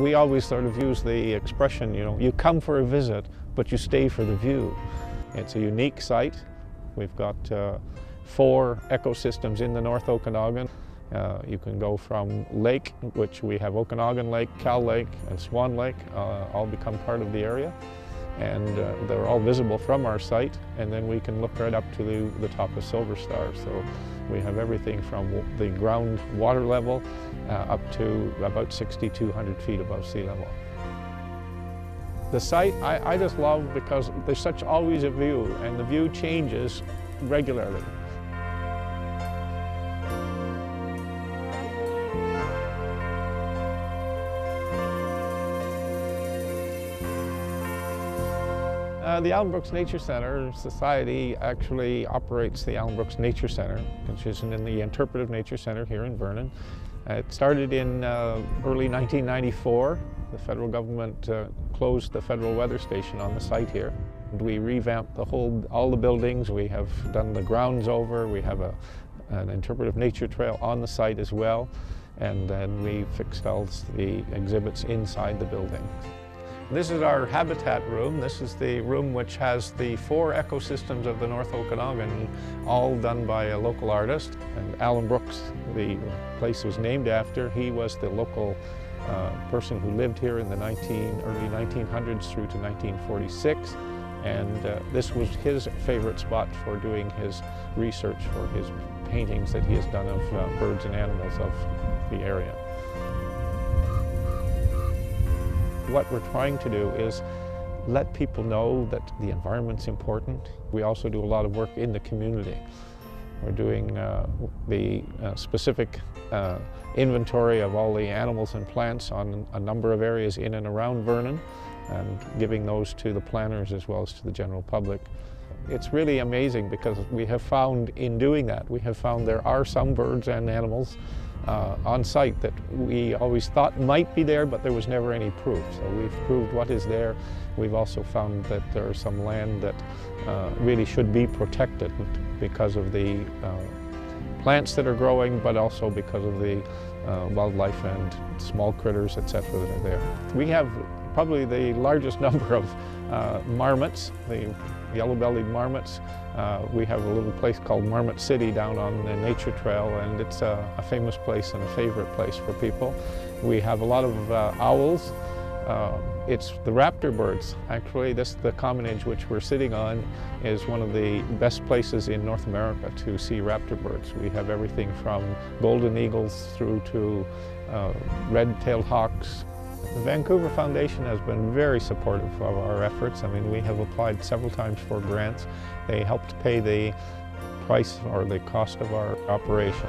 We always sort of use the expression, you know, you come for a visit, but you stay for the view. It's a unique site. We've got uh, four ecosystems in the North Okanagan. Uh, you can go from lake, which we have Okanagan Lake, Kal Lake, and Swan Lake, uh, all become part of the area. And uh, they're all visible from our site. And then we can look right up to the, the top of Silver Star. So we have everything from the ground water level uh, up to about 6,200 feet above sea level. The site I, I just love because there's such always a view and the view changes regularly. Uh, the Allan Brooks Nature Center Society actually operates the Allan Brooks Nature Center, which is in the Interpretive Nature Center here in Vernon. Uh, it started in uh, early 1994. The federal government uh, closed the federal weather station on the site here. and We revamped the whole, all the buildings. We have done the grounds over. We have a, an interpretive nature trail on the site as well. And then we fixed all the exhibits inside the building. This is our habitat room. This is the room which has the four ecosystems of the North Okanagan, all done by a local artist. And Allan Brooks, the place was named after. He was the local uh, person who lived here in the 19, early 1900s through to 1946. And uh, this was his favorite spot for doing his research for his paintings that he has done of uh, birds and animals of the area. What we're trying to do is let people know that the environment's important. We also do a lot of work in the community. We're doing uh, the uh, specific uh, inventory of all the animals and plants on a number of areas in and around Vernon and giving those to the planners as well as to the general public. It's really amazing because we have found in doing that, we have found there are some birds and animals uh, on site that we always thought might be there, but there was never any proof. So we've proved what is there. We've also found that there are some land that uh, really should be protected because of the uh, plants that are growing, but also because of the uh, wildlife and small critters, etc., that are there. We have probably the largest number of uh, marmots, the yellow-bellied marmots. Uh, we have a little place called Marmot City down on the nature trail and it's a, a famous place and a favorite place for people. We have a lot of uh, owls. Uh, it's the raptor birds. Actually, this the Commonage which we're sitting on is one of the best places in North America to see raptor birds. We have everything from golden eagles through to uh, red-tailed hawks, the Vancouver Foundation has been very supportive of our efforts. I mean, we have applied several times for grants. They helped pay the price or the cost of our operation.